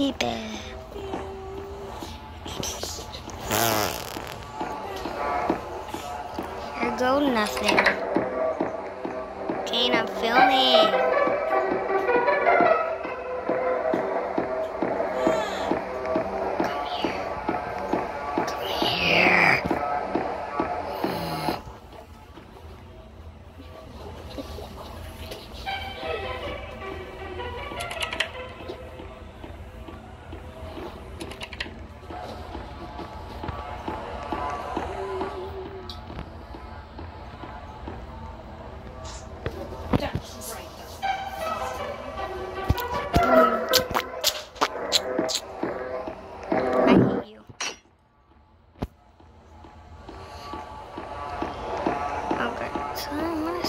Here go nothing. Okay, I'm filming.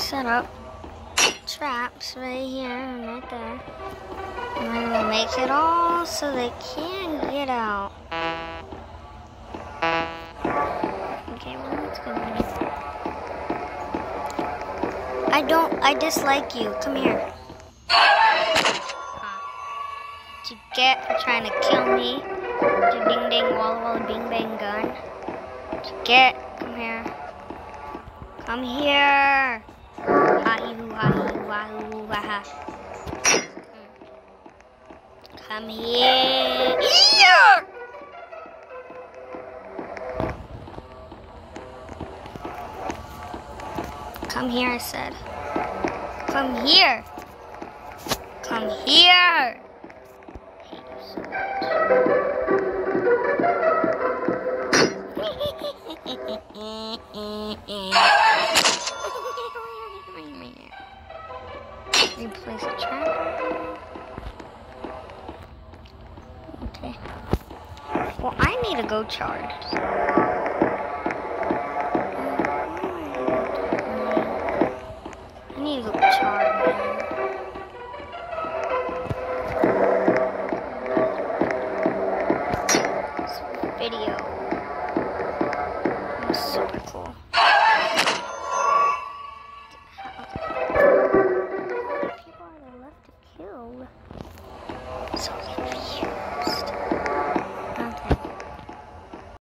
Set up traps right here and right there. And I'm gonna make it all so they can't get out. Okay, well, let's go. I don't, I dislike you. Come here. To get for trying to kill me. To ding ding walla walla bing bang gun. To get, come here. Come here. Come here. Come here, I said. Come here. Come here. Hate Can you place a trap. Okay. Well, I need a go charge. I need a go charge.